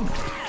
Woo!